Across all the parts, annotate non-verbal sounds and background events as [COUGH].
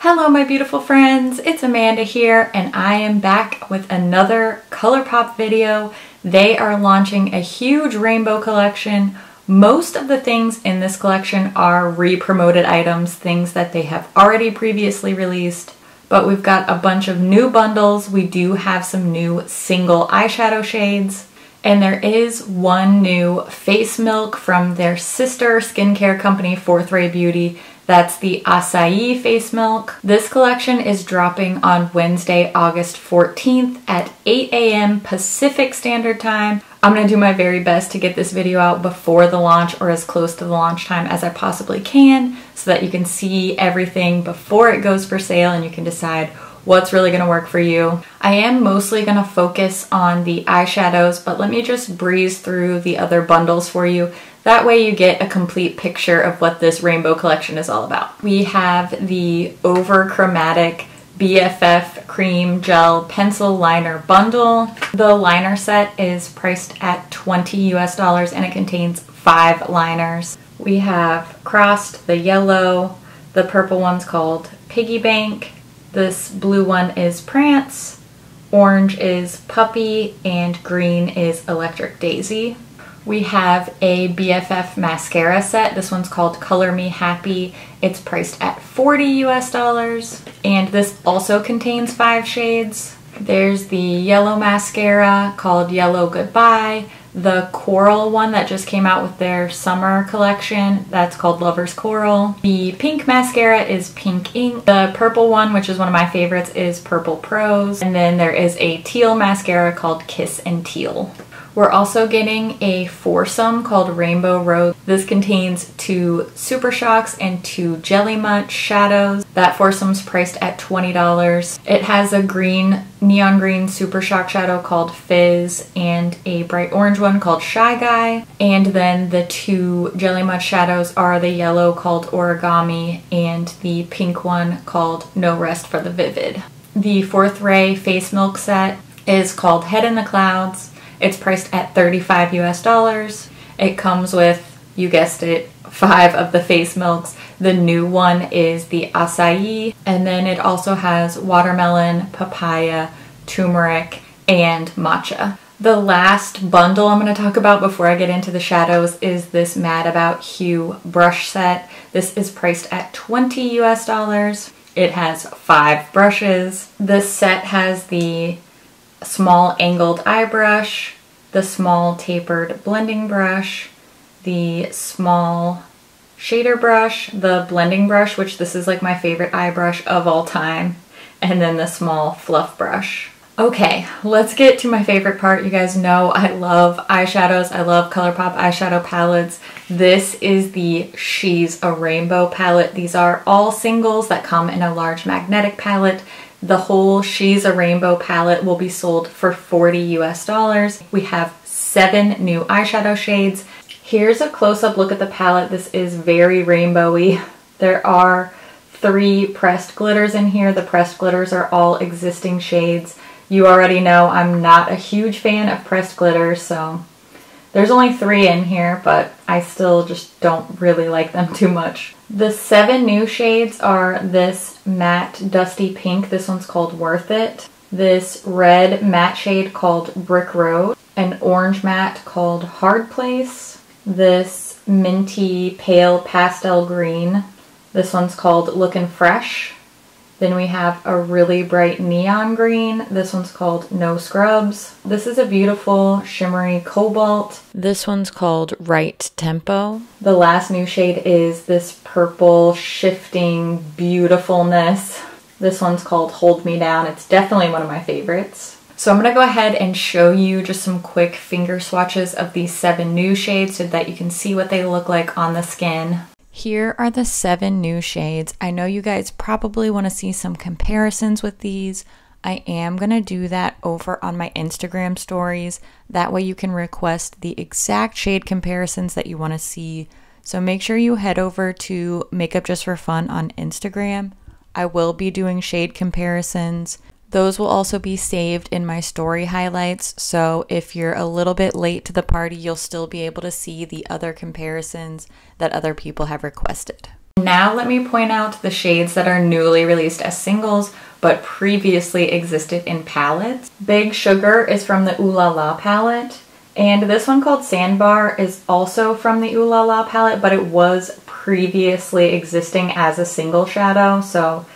Hello my beautiful friends, it's Amanda here and I am back with another ColourPop video. They are launching a huge rainbow collection. Most of the things in this collection are re-promoted items, things that they have already previously released, but we've got a bunch of new bundles. We do have some new single eyeshadow shades. And there is one new face milk from their sister skincare company, Fourth Ray Beauty. That's the Acai Face Milk. This collection is dropping on Wednesday, August 14th at 8 a.m. Pacific Standard Time. I'm gonna do my very best to get this video out before the launch or as close to the launch time as I possibly can so that you can see everything before it goes for sale and you can decide what's really gonna work for you. I am mostly gonna focus on the eyeshadows, but let me just breeze through the other bundles for you. That way you get a complete picture of what this rainbow collection is all about. We have the Overchromatic BFF Cream Gel Pencil Liner Bundle. The liner set is priced at 20 US dollars and it contains five liners. We have crossed the yellow, the purple one's called Piggy Bank, this blue one is Prance, orange is Puppy, and green is Electric Daisy. We have a BFF mascara set. This one's called Color Me Happy. It's priced at 40 US dollars. And this also contains five shades. There's the yellow mascara called Yellow Goodbye. The coral one that just came out with their summer collection, that's called Lover's Coral. The pink mascara is Pink Ink. The purple one, which is one of my favorites, is Purple Prose. And then there is a teal mascara called Kiss and Teal. We're also getting a foursome called Rainbow Rose. This contains two Super Shocks and two Jelly Much shadows. That foursome's priced at $20. It has a green, neon green Super Shock shadow called Fizz and a bright orange one called Shy Guy. And then the two Jelly Much shadows are the yellow called Origami and the pink one called No Rest for the Vivid. The Fourth Ray Face Milk set is called Head in the Clouds. It's priced at 35 US dollars. It comes with, you guessed it, five of the face milks. The new one is the acai, and then it also has watermelon, papaya, turmeric, and matcha. The last bundle I'm going to talk about before I get into the shadows is this Mad About Hue brush set. This is priced at 20 US dollars. It has five brushes. This set has the small angled eye brush, the small tapered blending brush, the small shader brush, the blending brush, which this is like my favorite eye brush of all time, and then the small fluff brush. Okay, let's get to my favorite part. You guys know I love eyeshadows. I love ColourPop eyeshadow palettes. This is the She's a Rainbow palette. These are all singles that come in a large magnetic palette. The whole She's a Rainbow palette will be sold for 40 US dollars. We have seven new eyeshadow shades. Here's a close-up look at the palette. This is very rainbowy. There are three pressed glitters in here. The pressed glitters are all existing shades. You already know I'm not a huge fan of pressed glitter, so there's only three in here, but I still just don't really like them too much. The seven new shades are this matte dusty pink. This one's called Worth It. This red matte shade called Brick Road. An orange matte called Hard Place. This minty pale pastel green. This one's called Lookin' Fresh. Then we have a really bright neon green. This one's called No Scrubs. This is a beautiful shimmery cobalt. This one's called Right Tempo. The last new shade is this purple shifting beautifulness. This one's called Hold Me Down. It's definitely one of my favorites. So I'm going to go ahead and show you just some quick finger swatches of these seven new shades so that you can see what they look like on the skin. Here are the seven new shades. I know you guys probably want to see some comparisons with these. I am going to do that over on my Instagram stories. That way you can request the exact shade comparisons that you want to see. So make sure you head over to Makeup Just for Fun on Instagram. I will be doing shade comparisons Those will also be saved in my story highlights. So if you're a little bit late to the party, you'll still be able to see the other comparisons that other people have requested. Now let me point out the shades that are newly released as singles but previously existed in palettes. Big Sugar is from the Ooh La La palette. And this one called Sandbar is also from the Ooh La La palette, but it was previously existing as a single shadow. So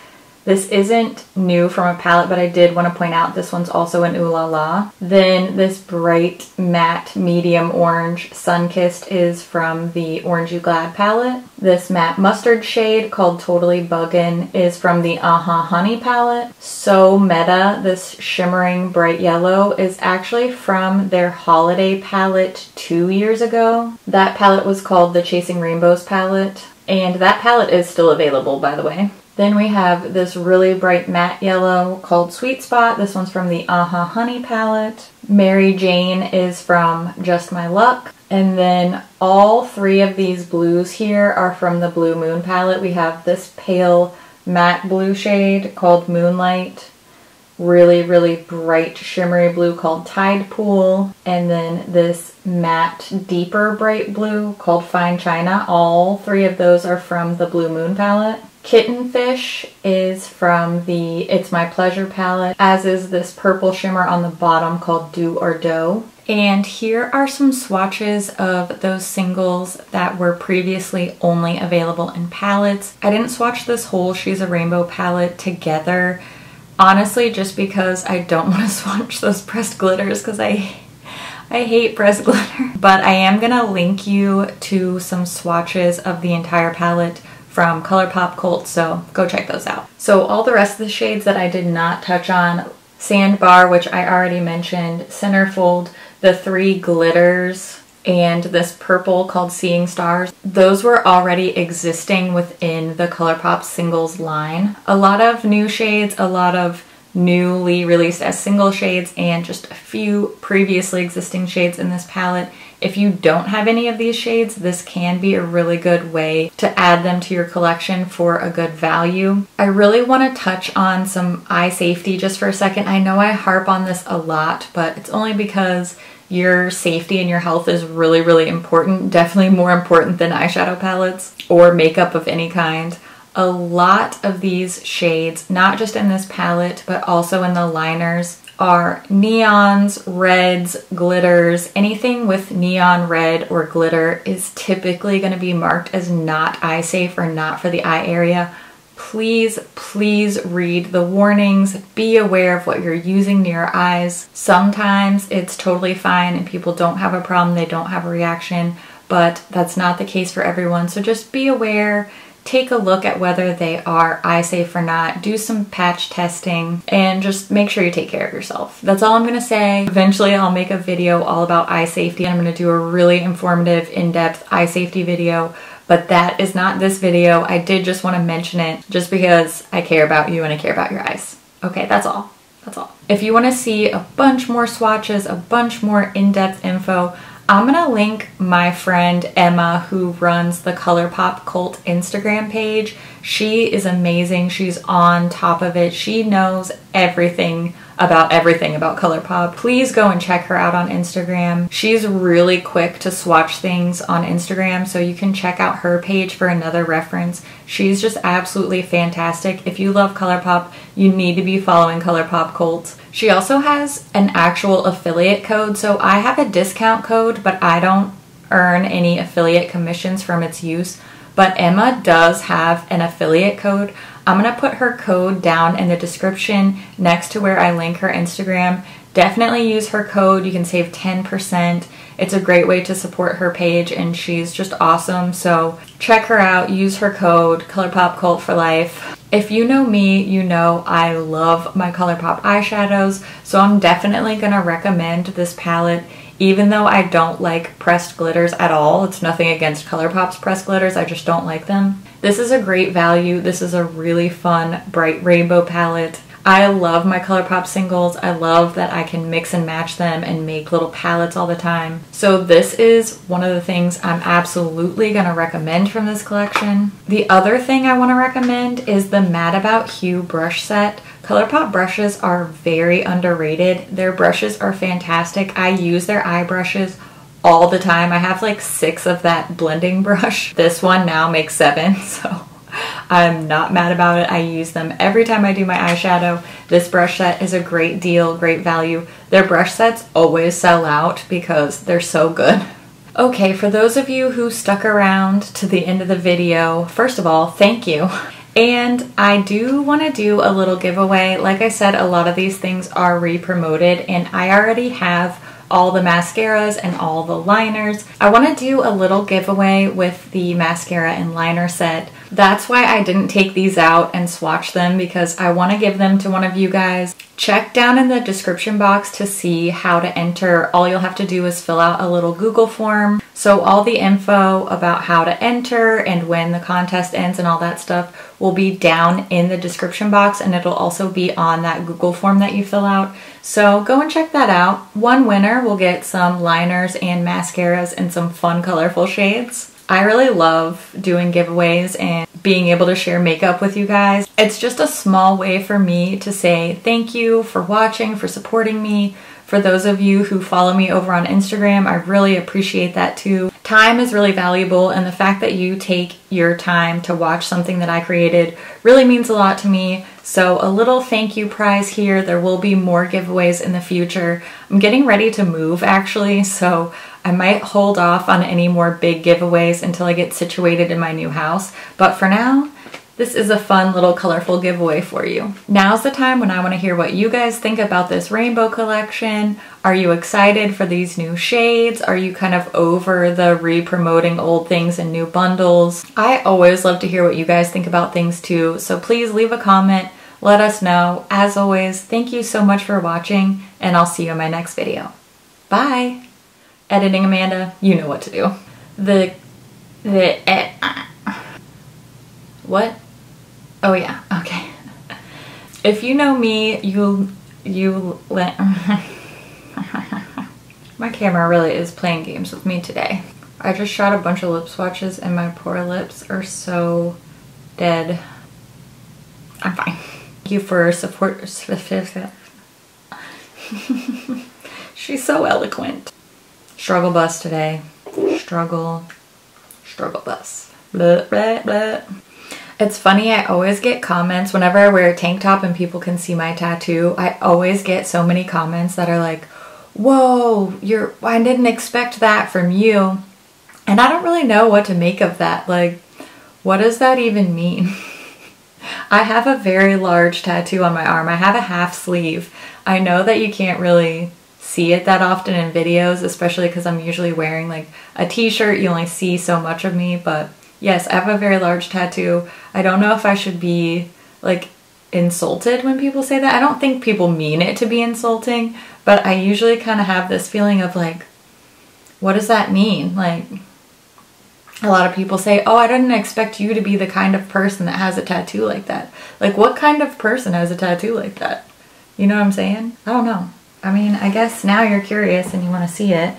this isn't new from a palette, but I did want to point out this one's also an Ooh La La. Then this bright matte medium orange Sunkissed is from the Orange You Glad palette. This matte mustard shade called Totally Buggin' is from the Aha Honey palette. So Meta, this shimmering bright yellow, is actually from their holiday palette two years ago. That palette was called the Chasing Rainbows palette. And that palette is still available, by the way. Then we have this really bright matte yellow called Sweet Spot. This one's from the Aha Honey palette. Mary Jane is from Just My Luck. And then all three of these blues here are from the Blue Moon palette. We have this pale matte blue shade called Moonlight. Really, really bright shimmery blue called Tide Pool. And then this matte deeper bright blue called Fine China. All three of those are from the Blue Moon palette. Kittenfish is from the It's My Pleasure palette, as is this purple shimmer on the bottom called Do or Dough. And here are some swatches of those singles that were previously only available in palettes. I didn't swatch this whole She's a Rainbow palette together, honestly just because I don't [LAUGHS] want to swatch those pressed glitters because I I hate pressed [LAUGHS] glitter. But I am going to link you to some swatches of the entire palette from ColourPop Cult, so go check those out. So all the rest of the shades that I did not touch on, Sandbar, which I already mentioned, Centerfold, the three glitters, and this purple called Seeing Stars, those were already existing within the ColourPop singles line. A lot of new shades, a lot of newly released as single shades, and just a few previously existing shades in this palette if you don't have any of these shades, this can be a really good way to add them to your collection for a good value. I really want to touch on some eye safety just for a second. I know I harp on this a lot, but it's only because your safety and your health is really, really important. Definitely more important than eyeshadow palettes or makeup of any kind. A lot of these shades, not just in this palette, but also in the liners, are neons, reds, glitters. Anything with neon red or glitter is typically going to be marked as not eye safe or not for the eye area. Please, please read the warnings. Be aware of what you're using near your eyes. Sometimes it's totally fine and people don't have a problem, they don't have a reaction, but that's not the case for everyone. So just be aware take a look at whether they are eye safe or not, do some patch testing, and just make sure you take care of yourself. That's all I'm gonna say. Eventually I'll make a video all about eye safety. And I'm gonna do a really informative, in-depth eye safety video, but that is not this video. I did just wanna mention it just because I care about you and I care about your eyes. Okay, that's all. That's all. If you wanna see a bunch more swatches, a bunch more in-depth info, I'm gonna link my friend Emma who runs the ColourPop Cult Instagram page. She is amazing. She's on top of it. She knows everything about everything about ColourPop. Please go and check her out on Instagram. She's really quick to swatch things on Instagram, so you can check out her page for another reference. She's just absolutely fantastic. If you love ColourPop, you need to be following ColourPop Cult. She also has an actual affiliate code, so I have a discount code, but I don't earn any affiliate commissions from its use. But Emma does have an affiliate code. I'm going to put her code down in the description next to where I link her Instagram. Definitely use her code. You can save 10%. It's a great way to support her page and she's just awesome. So check her out, use her code, ColourPop Cult for Life. If you know me, you know I love my ColourPop eyeshadows, so I'm definitely to recommend this palette even though I don't like pressed glitters at all. It's nothing against ColourPop's pressed glitters, I just don't like them. This is a great value. This is a really fun, bright rainbow palette. I love my ColourPop singles. I love that I can mix and match them and make little palettes all the time. So this is one of the things I'm absolutely going to recommend from this collection. The other thing I want to recommend is the Mad About Hue brush set ColourPop brushes are very underrated. Their brushes are fantastic. I use their eye brushes all the time. I have like six of that blending [LAUGHS] brush. This one now makes seven, [LAUGHS] so I'm not mad about it. I use them every time I do my eyeshadow. This brush set is a great deal, great value. Their brush sets always sell out because they're so good. [LAUGHS] Okay, for those of you who stuck around to the end of the video, first of all, thank you. And I do want to do a little giveaway. Like I said, a lot of these things are re-promoted and I already have all the mascaras and all the liners. I want to do a little giveaway with the mascara and liner set. That's why I didn't take these out and swatch them because I want to give them to one of you guys. Check down in the description box to see how to enter. All you'll have to do is fill out a little Google form. So all the info about how to enter and when the contest ends and all that stuff will be down in the description box and it'll also be on that Google form that you fill out. So go and check that out. One winner will get some liners and mascaras and some fun colorful shades. I really love doing giveaways and being able to share makeup with you guys. It's just a small way for me to say thank you for watching, for supporting me, for those of you who follow me over on Instagram, I really appreciate that too. Time is really valuable and the fact that you take your time to watch something that I created really means a lot to me. So a little thank you prize here. There will be more giveaways in the future. I'm getting ready to move actually, so I might hold off on any more big giveaways until I get situated in my new house. But for now, this is a fun little colorful giveaway for you. Now's the time when I want to hear what you guys think about this rainbow collection. Are you excited for these new shades? Are you kind of over the re-promoting old things and new bundles? I always love to hear what you guys think about things too, so please leave a comment, let us know. As always, thank you so much for watching, and I'll see you in my next video. Bye! Editing Amanda, you know what to do. The, the, eh, uh, what? Oh yeah, okay. If you know me, you'll, you let [LAUGHS] My camera really is playing games with me today. I just shot a bunch of lip swatches and my poor lips are so dead. I'm fine. Thank you for support. [LAUGHS] She's so eloquent. Struggle bus today. Struggle. Struggle bus. Blah, blah, blah. It's funny, I always get comments whenever I wear a tank top and people can see my tattoo. I always get so many comments that are like, whoa, you're, I didn't expect that from you. And I don't really know what to make of that. Like, what does that even mean? [LAUGHS] I have a very large tattoo on my arm. I have a half sleeve. I know that you can't really see it that often in videos, especially because I'm usually wearing like a t-shirt. You only see so much of me, but yes, I have a very large tattoo. I don't know if I should be like insulted when people say that. I don't think people mean it to be insulting, but I usually kind of have this feeling of like, what does that mean? Like, a lot of people say, oh, I didn't expect you to be the kind of person that has a tattoo like that. Like, what kind of person has a tattoo like that? You know what I'm saying? I don't know. I mean, I guess now you're curious and you want to see it.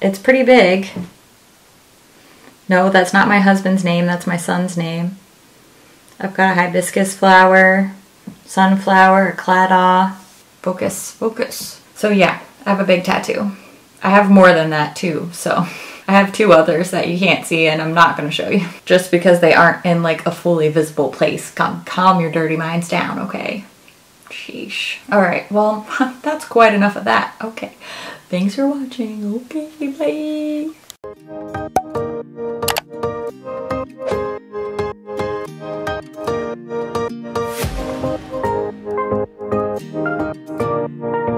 It's pretty big. No, that's not my husband's name. That's my son's name. I've got a hibiscus flower, sunflower, a claddagh. Focus, focus. So yeah, I have a big tattoo. I have more than that too, so. I have two others that you can't see and I'm not going to show you. Just because they aren't in like a fully visible place. Calm, calm your dirty minds down, okay? Sheesh. Alright, well, [LAUGHS] that's quite enough of that. Okay. Thanks for watching. Okay, bye. Música